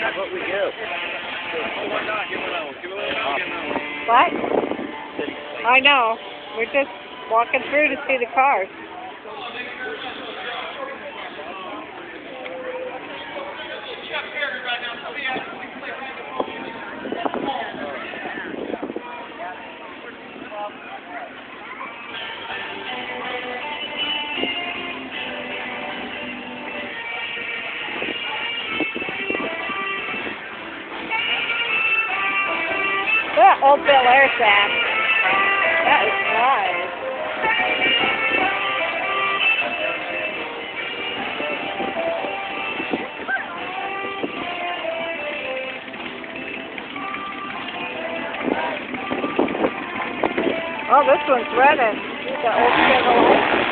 That's what we do. What? I know. We're just walking through to see the cars. One's running. The old Chevrolet.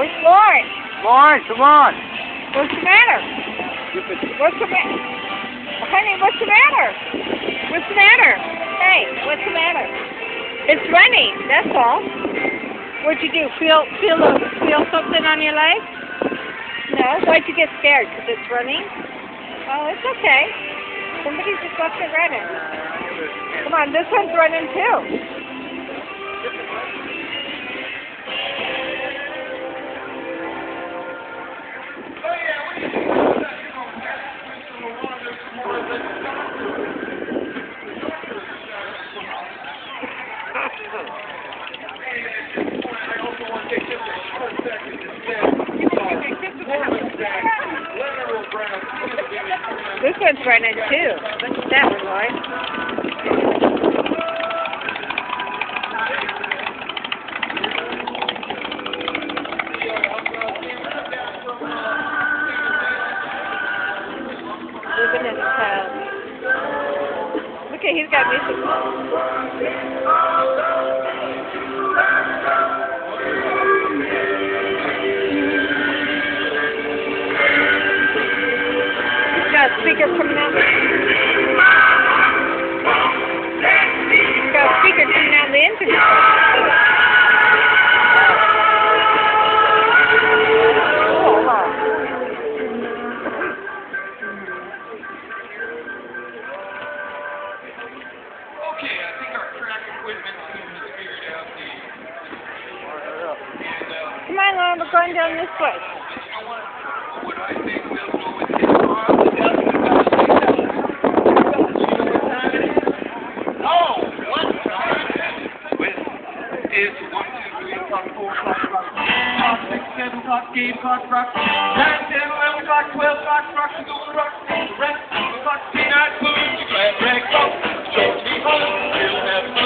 Where's Lauren? Lauren, come on. What's the matter? What's the matter? Honey, what's the matter? What's the matter? Hey, what's the matter? It's running, that's all. What'd you do? Feel feel a, feel something on your leg? No? Why'd you get scared? Because it's running? Oh, it's okay. Somebody just left it running. Come on, this one's running too. One's running too. Look at that one, speaker coming out. Got a speaker coming out of the engine. Cool, huh? Okay, I think our track equipment team has figured out the, and, uh, Come on, Lauren, we're going down this way. O'clock, eight o'clock, rock, nine, ten, eleven o'clock, twelve o'clock, rock, and go to rock, rest, o'clock, tea night, food, you glad break, go, show me home, we'll have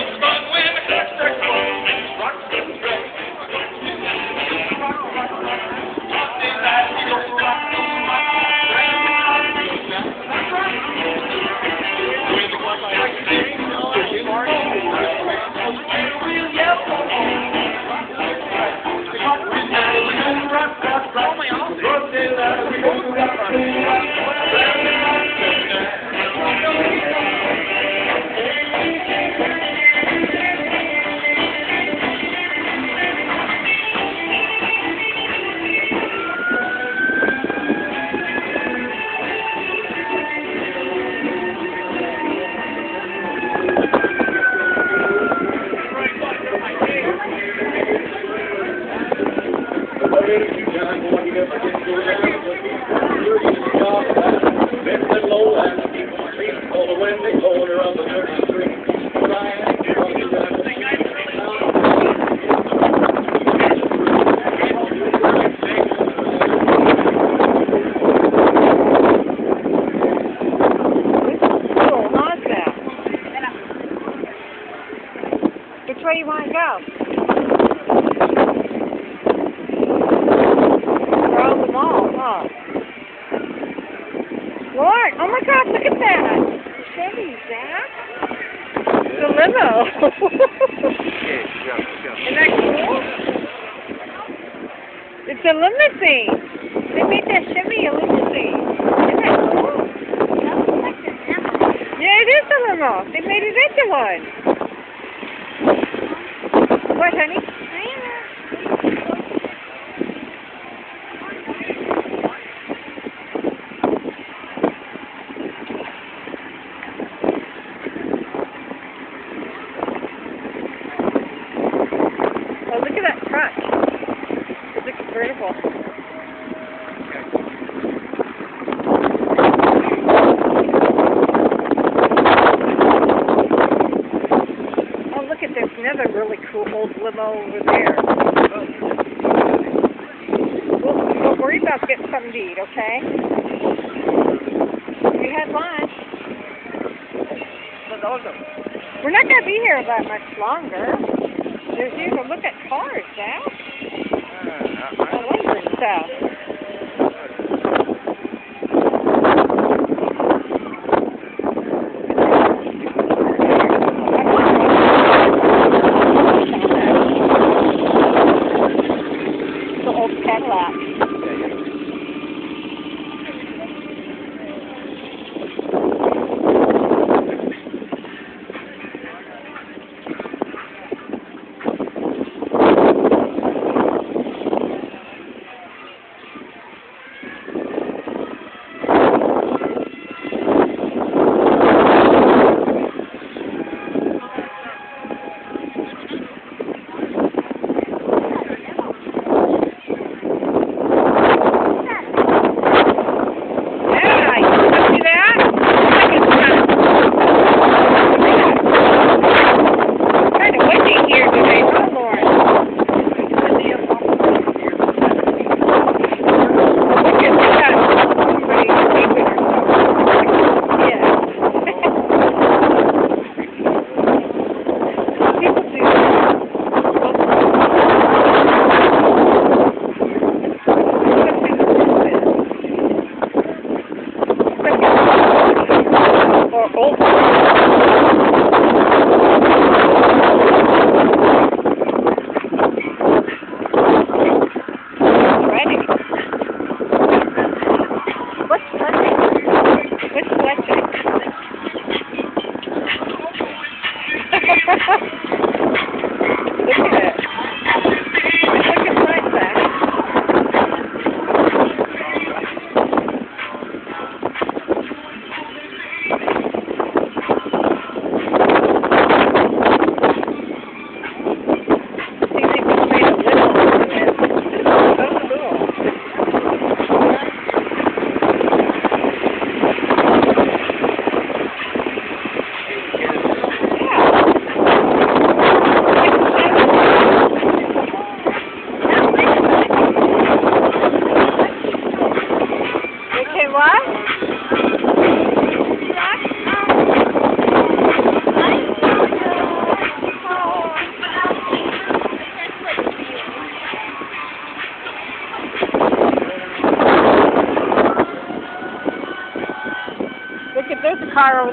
rock, rock, Which way you want to go? Around the mall, huh? Lord, oh my God, look at that! Chevy, Zach. It's a limo. Isn't that cool? It's a limousine. They made that Chevy a limousine. Isn't that cool? Yeah, it is a limo. They made it into one. What, honey? really cool old limo over there. We'll, we'll worry about getting something to eat, okay? We had lunch. We're not going to be here that much longer. There's even a look at cars now. Uh, I wonder and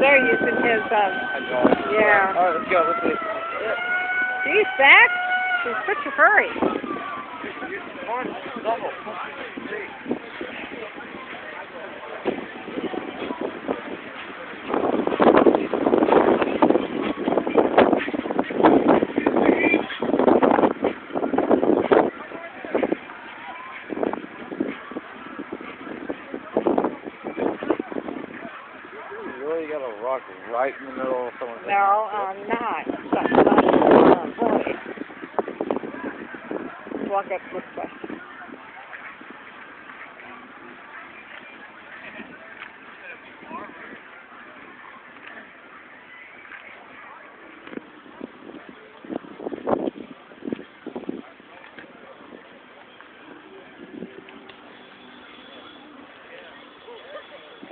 there's a car over there using his um yeah. Alright, let's go. Let's see. Geez, Zach, in such a hurry. You really got a rock right in the middle of someone's No, I'm not. Oh, boy. Walk up this way.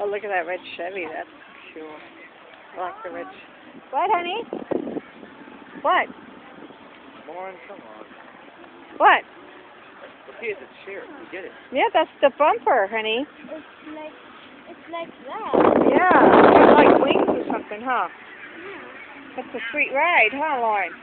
Oh, look at that red Chevy. That's cool. I like the red. What, honey? What? Lauren, come on. What? Okay, it's a chair. We get it. Yeah, that's the bumper, honey. It's like it's like that. Yeah, it's like wings or something, huh? Yeah. That's a sweet ride, huh, Lauren?